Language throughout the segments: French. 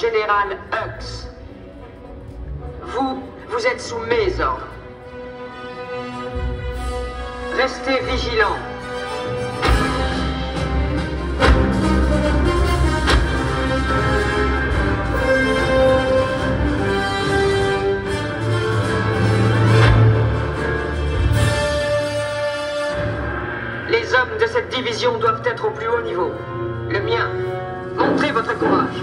général Hux. Vous, vous êtes sous mes ordres. Restez vigilants. Les hommes de cette division doivent être au plus haut niveau. Le mien. Montrez votre courage.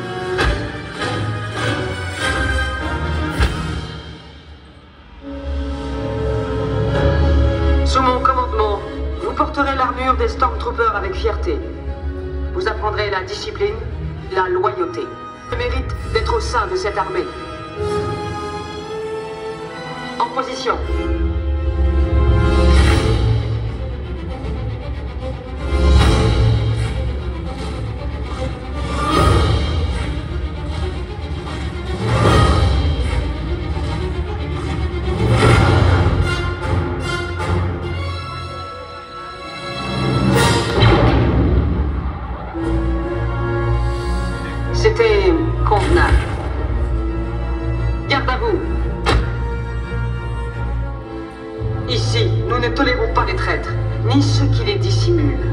Sous mon commandement, vous porterez l'armure des Stormtroopers avec fierté. Vous apprendrez la discipline, la loyauté. Le mérite d'être au sein de cette armée. En position. C'était convenable. Garde à vous. Ici, nous ne tolérons pas les traîtres, ni ceux qui les dissimulent.